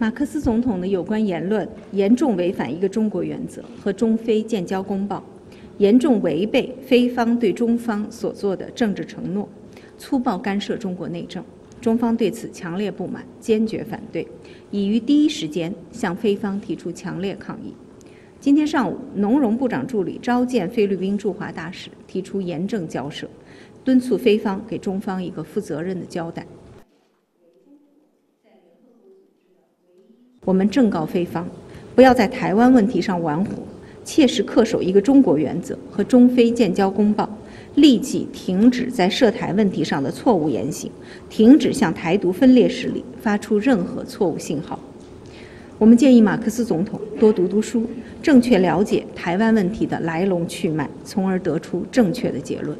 马克思总统的有关言论严重违反一个中国原则和中非建交公报，严重违背非方对中方所做的政治承诺，粗暴干涉中国内政。中方对此强烈不满，坚决反对，已于第一时间向菲方提出强烈抗议。今天上午，农荣部长助理召见菲律宾驻华大使，提出严正交涉，敦促菲方给中方一个负责任的交代。我们正告菲方，不要在台湾问题上玩火，切实恪守一个中国原则和中非建交公报，立即停止在涉台问题上的错误言行，停止向台独分裂势力发出任何错误信号。我们建议马克思总统多读读书，正确了解台湾问题的来龙去脉，从而得出正确的结论。